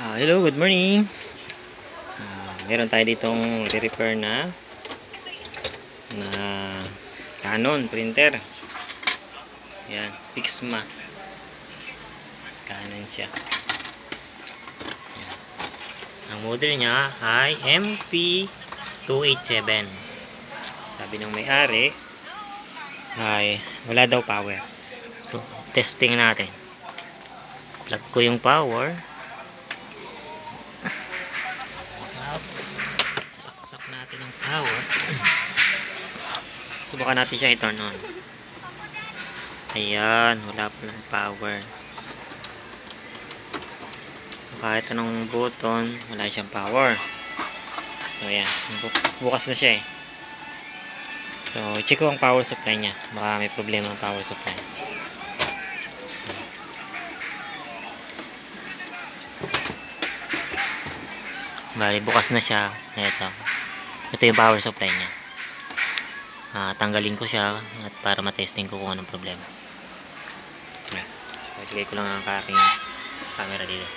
Ah, hello, good morning. Ah, meron tayo ditong re-repair na na Canon printer. Yan, Pixma. Canon siya. Yan. Ang model niya ay MP287. Sabi ng may-ari ay wala daw power. So, testing natin. Plug ko yung power. Tapos, saksak power. Subukan natin siya i-turn on. Ayan, wala pa lang power. Kahit anong button, wala siyang power. So, ayan. Bu- Bukas na siya eh. So, check ko ang power supply niya. Baka may problema ang power supply. Bali, bukas na siya. Ito. Ito yung power supply niya. Ah, tanggalin ko siya at para matesting ko kung anong problema. So, ilagay ko lang ang aking camera dito.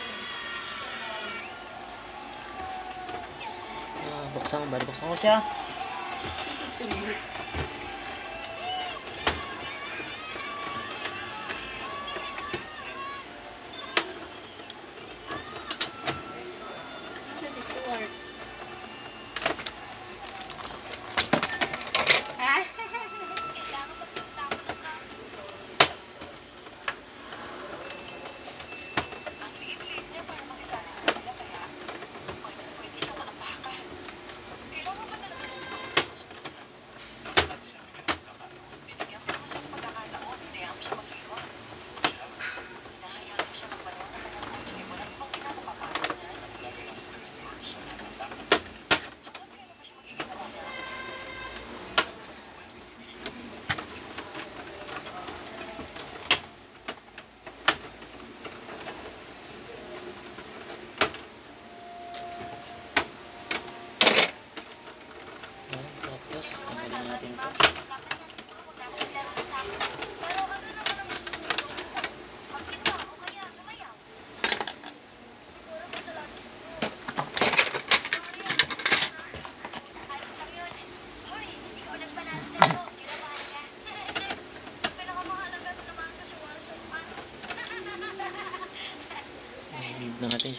Ah, buksan. Bali, buksan ko siya. Sa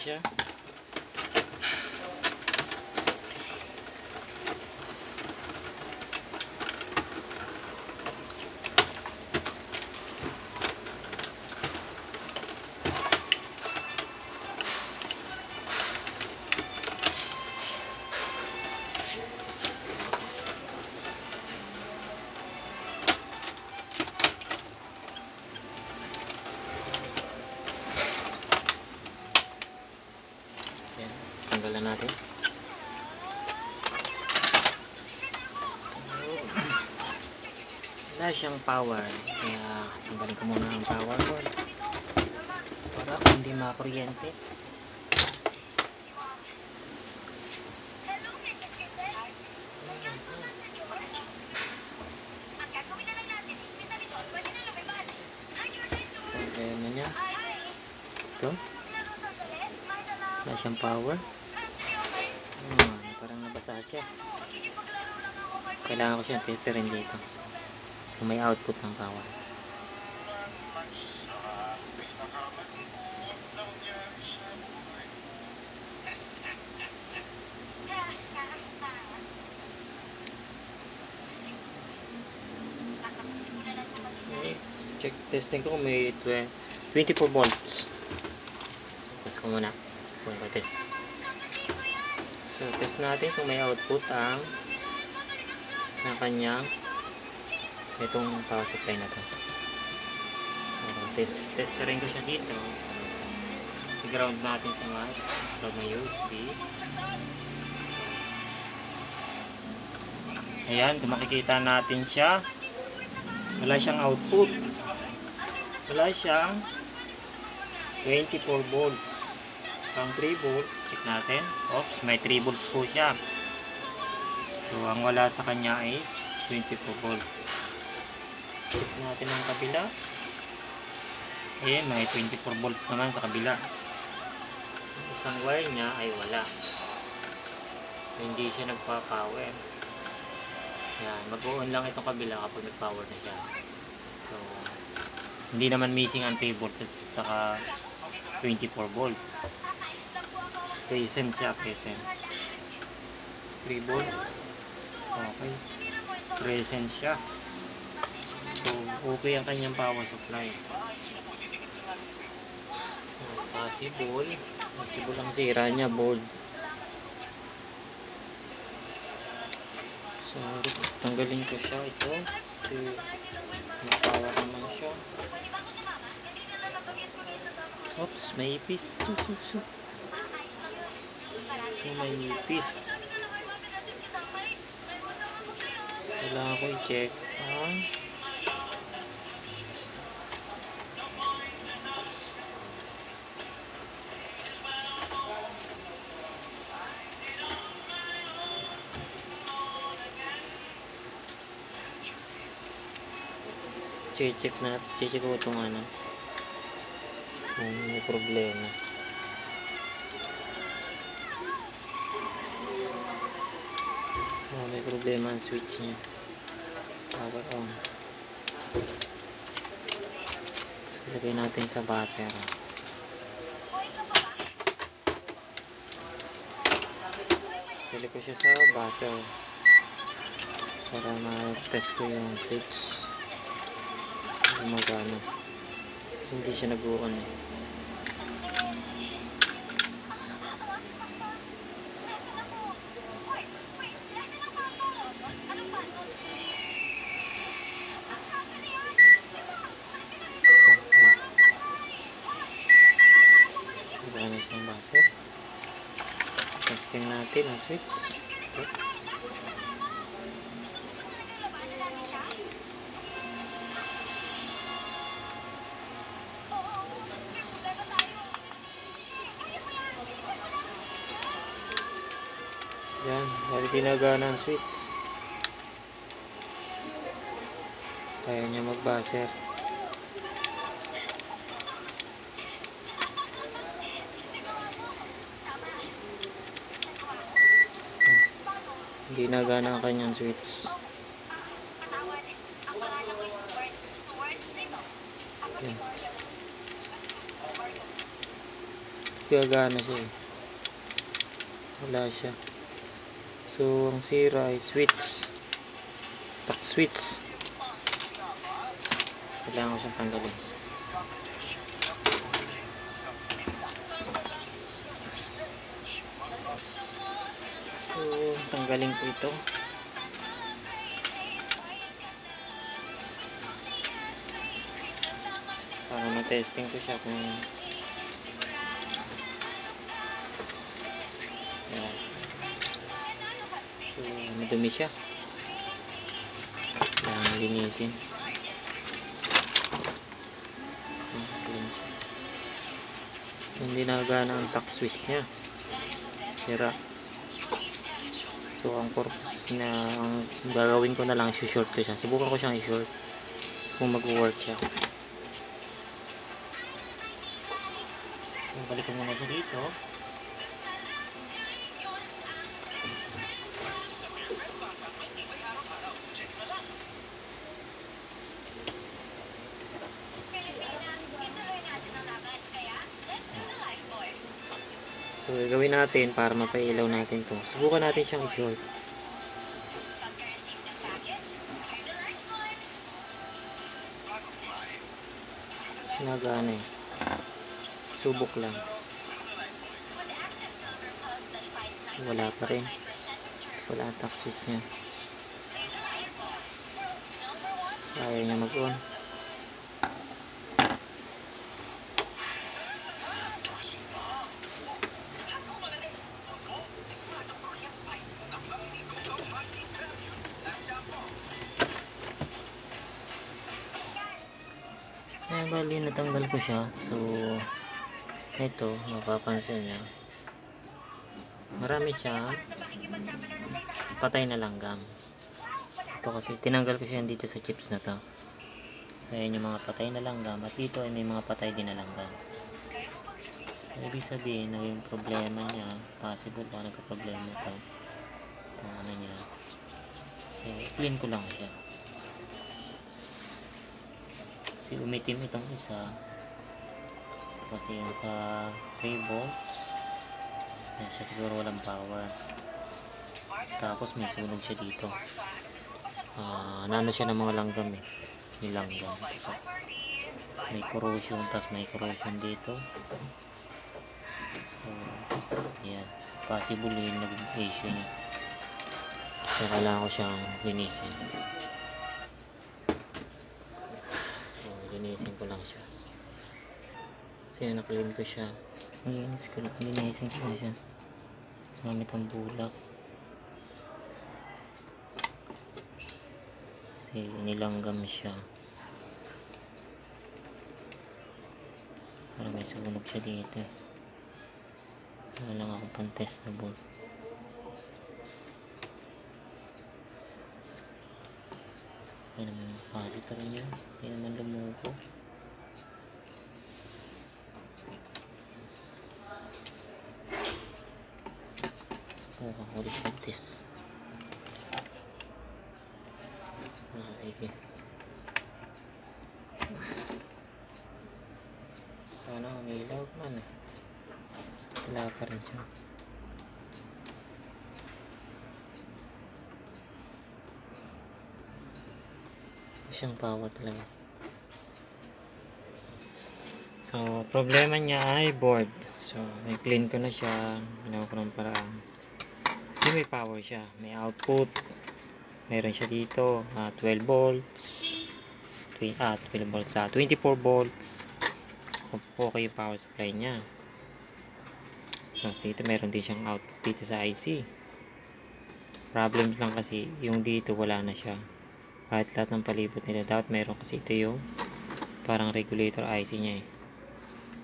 Все. Siyang power. Kaya tanggalin ko muna ang power cord. Para hindi makuryente. Okay na niya. Ito. Wala siyang power. Hmm, parang nabasa siya. Kailangan ko siyang testerin dito. Kung may output ng power. Check testing ko kung may twe- 24 volts. So, test ko muna. So, test natin kung may output ang ng kanyang itong power supply na to. So, test, testerin ko siya dito. I-ground natin sa mic. Ground na USB. Ayan, kung makikita natin siya. Wala siyang output. Wala siyang 24 volts. Pang 3 volts. Check natin. Oops, may 3 volts po siya. So, ang wala sa kanya is 24 volts. Check natin ang kabila. Ayan, may 24 volts naman sa kabila. Isang wire niya ay wala. So, hindi siya nagpa-power. Yan, mag-on lang itong kabila kapag nag-power na siya. So, hindi naman missing ang 3 volts at saka 24 volts. Present siya, present. 3 volts. Okay. Present siya. So, okay ang kanyang power supply. So, possible. Possible ang sira niya, board. So, tanggalin ko siya ito. So, Nakawa naman siya. Oops, may ipis. Su, su, su. So, may ipis. Kailangan ko i-check. Ah. Check na check ko itong ano. Kung may problema. Oh, may problema ang switch niya. Power on. So, natin sa buzzer sili ko siya sa buzzer para ma-test ko yung switch gumagana kasi hindi siya nag-on eh. base testing natin ang switch okay. Yan, bali tinagana ang switch. Kaya niya mag-buzzer. Hindi nagana ang kanyang switch. Yan. Gagana siya eh. Wala siya. So, ang sira ay switch. Tuck switch. Kailangan ko siyang tanggalin. So, tanggalin ko ito. Para ma-testing ko siya kung So, madumi siya. Kailangan linisin. Hindi nagana ang tuck switch niya. Sira. So, ang purpose na ang gagawin ko na lang, short ko siya. Subukan ko siyang i-short kung mag-work siya. So, balik ko muna siya dito. Gagawin natin para mapailaw natin to. Subukan natin siyang i-short. Sinagana eh. Subok lang. Wala pa rin. Wala ang tuck switch niya. Ayaw niya mag-on. Eh, bali, natanggal ko siya. So, ito, mapapansin niya. Marami siya patay na langgam. Ito kasi, tinanggal ko siya dito sa chips na to. So, ayan yung mga patay na langgam. At dito ay may mga patay din na langgam. Ibig sabihin na yung problema niya, possible baka nagka-problema ito. Itong ano niya. So, clean ko lang siya. Kasi umitim itong isa. Kasi yung sa 3 volts. Yan siya siguro walang power. Tapos may sunog siya dito. Ah, nano siya ng mga langgam eh. Yung langgam. Ito. May corrosion, tapos may corrosion dito. So, yan. Possible yung naging issue niya. So, kailangan ko siyang linisin. Linisin ko lang siya. So, yan, na-clean ko siya. Nilinis ko lang. Linisin ko na siya. Gamit ang bulak. Kasi nilanggam siya. Para may sunog siya dito. eh. Wala lang ako pang testable. So, Ayun naman yung capacitor niya. Hindi naman lumuko. Subukan ko ulit mag-test. Okay. Sana umilaw man eh. Wala pa rin siya. Hindi siyang power talaga. So, problema niya ay board. So, may clean ko na siya. Ginawa ko ng paraan. Kasi may power siya. May output. Meron siya dito. ah, 12 volts. Twi- Ah, 12 volts. Ah, 24 volts. Okay yung power supply niya. Tapos dito meron din siyang output dito sa IC. Problem lang kasi yung dito wala na siya. Kahit lahat ng palibot nila dapat meron kasi ito yung parang regulator IC niya eh.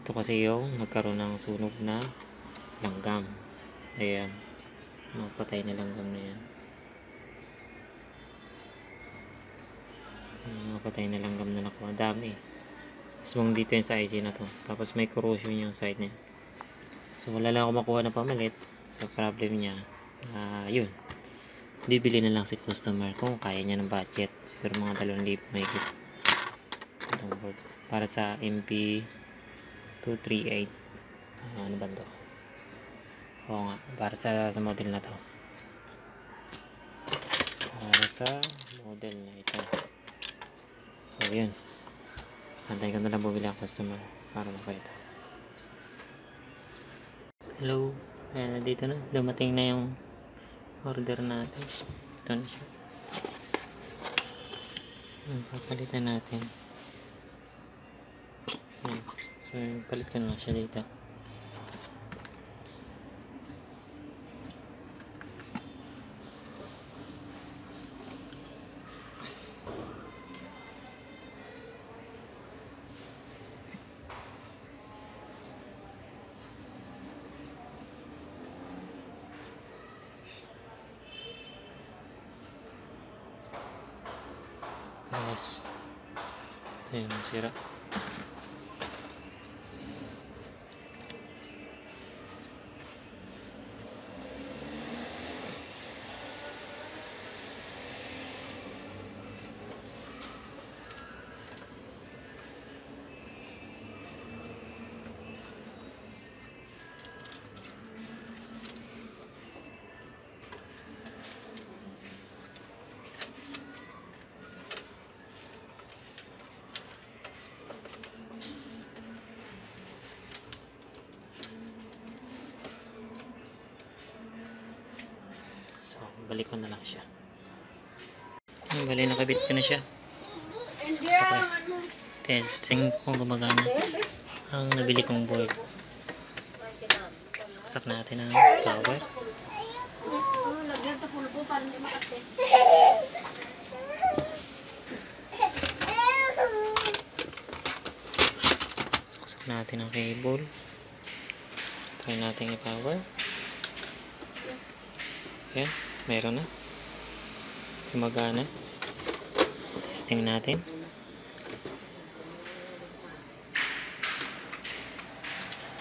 Ito kasi yung nagkaroon ng sunog na langgam. Ayan. Mapatay na langgam na yan. Mapatay na langgam na nakuha. Dami. Tapos mong dito yung sa IC na to. Tapos may corrosion yung side niya. So wala lang ako makuha na pamalit. So problem niya. ah yun. Bibili na lang si customer kung kaya niya ng budget. Siguro mga 2,000 may board. Para sa MP238. Ah, ano ba to? Oo nga. Para sa, sa model na to. Para sa model na ito. So yun. Antayin ko na lang bumili ang customer para makita. Hello. Ayan, dito na. Dumating na yung order natin. Ito na siya. Ayan, papalitan natin. Ayan. So, palit ko na siya dito. Yes. Ito yung sira. So, balik ko na lang siya. Ayun, bali nakabit ko na siya. Saksak ko. Testing kung gumagana. Ang nabili kong board. Saksak natin ang power. Saksak natin ang cable. Try natin i-power. Yan, meron na. Gumagana. Testing natin.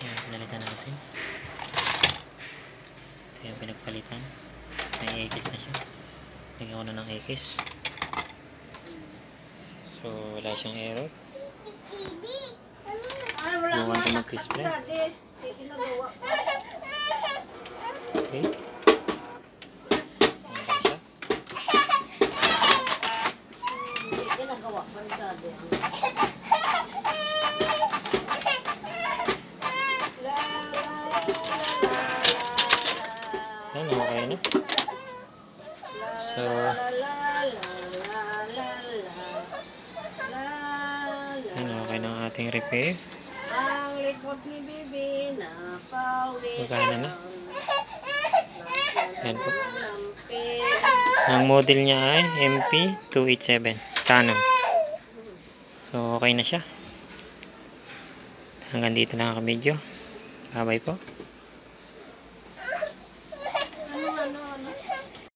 Yan, pinalitan natin. Ito yung pinagpalitan. May X na siya. Lagyan ko na ng X. So, wala siyang error. Ka na mag-display. Okay Yan, okay na. So, yan, okay na ang ating repair. Ang likod ni Bibi na pawis. Magkano na? Yan po. Ang model niya ay MP287 Canon. So, okay na siya. Hanggang dito lang ang video. Bye-bye po.